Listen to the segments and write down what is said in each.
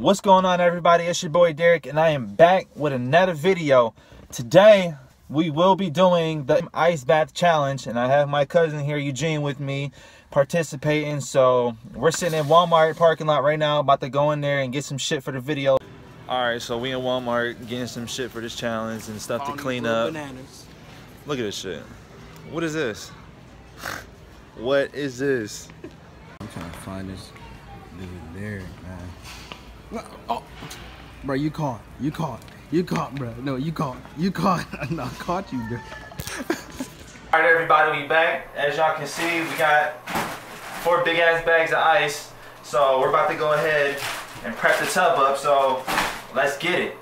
What's going on everybody? It's your boy Derek and I am back with another video. Today we will be doing the ice bath challenge and I have my cousin here Eugene with me participating. So we're sitting in Walmart parking lot right now about to go in there and get some shit for the video. Alright, so we in Walmart getting some shit for this challenge and stuff to clean up. Bananas. Look at this shit. What is this? What is this? I'm trying to find this dude there, man. Oh, bro, you caught. You caught. You caught, bro. No, you caught. You caught. no, I caught you, bro. Alright everybody, we back. As y'all can see, we got four big ass bags of ice. So we're about to go ahead and prep the tub up, so let's get it.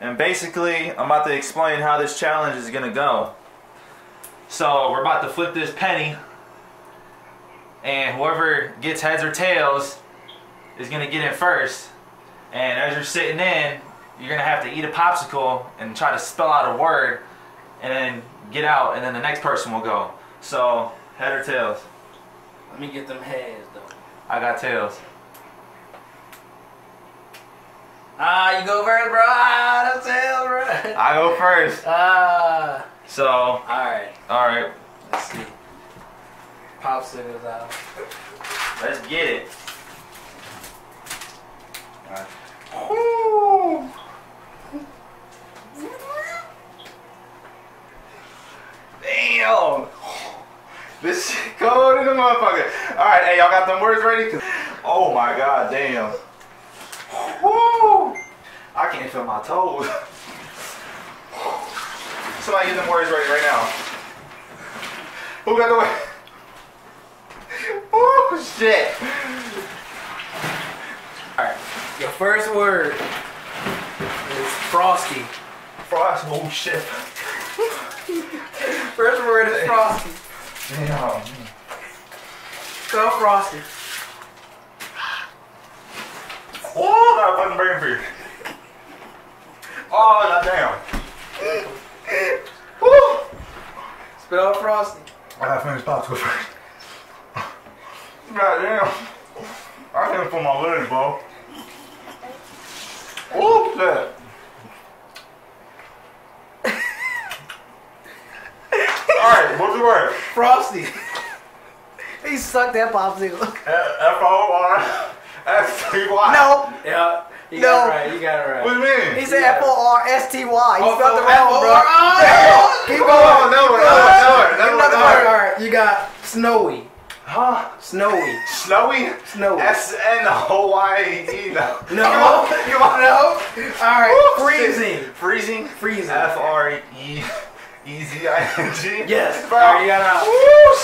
And basically, I'm about to explain how this challenge is gonna go. So we're about to flip this penny, and whoever gets heads or tails is gonna get in first. And as you're sitting in, you're gonna have to eat a popsicle and try to spell out a word, and then get out, and then the next person will go. So head or tails? Let me get them heads though. I got tails. Ah, you go first, bro. Ah, that's tails, bro. I go first. Ah. So, All right. all right, Let's see. Popsicles out. let's get it. Damn. This shit cold in the motherfucker. All right, hey, y'all got them words ready? Oh my god, damn. Woo! I can't feel my toes. Somebody get them words ready right now. Who got the way? Oh shit. All right. Your first word is frosty. Frost, oh shit. First word is frosty. Damn. Spell frosty. Oh, got a fucking brain for you. Oh, goddamn. Woo. Spell frosty. I gotta finish popsicle first. Goddamn. I can't feel my legs, bro. Oh, shit. Alright, what's the word? Frosty. he sucked that popsicle. F-O-R-S-T-Y. No. Yeah. You No. got it right. You got it right. What do you mean? He said F O R S T Y. He Oh, spelled oh, it oh, wrong, bro. F-O-R-I. Keep Oh, going. no, no, Keep no, going. no, no, Another no. All right, word. all right. You got snowy. Huh? Snowy. Snowy? Snowy. S-N-O-Y-E. No. No. On. Come on. No. All right. Woo, Freezing. Freezing? Freezing. F-R-E. E-Z-I-N-G. Yes. Bro. All right, you got it out.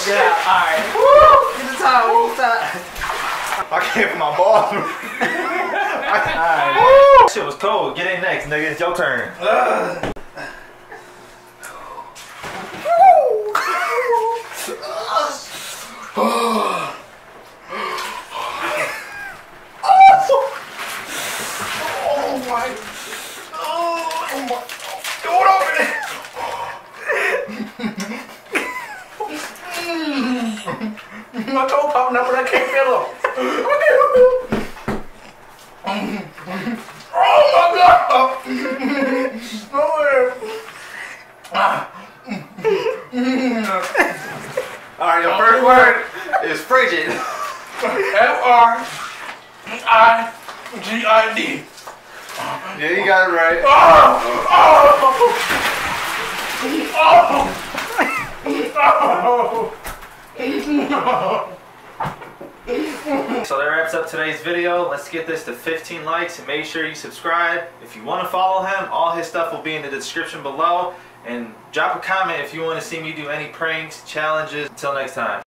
Yeah. All right. Woo. Get the time. The time. I can't put my balls. All Shit was cold. Get in next, nigga. It's your turn. Oh my. Oh my. Do it over there. My toe popping up, but I can't feel them. Oh my god. All right, your first word is frigid. F R I G I D. Yeah, you got it right. Oh! Oh! So that wraps up today's video. Let's get this to 15 likes and make sure you subscribe. If you want to follow him, all his stuff will be in the description below. And drop a comment if you want to see me do any pranks, challenges. Until next time.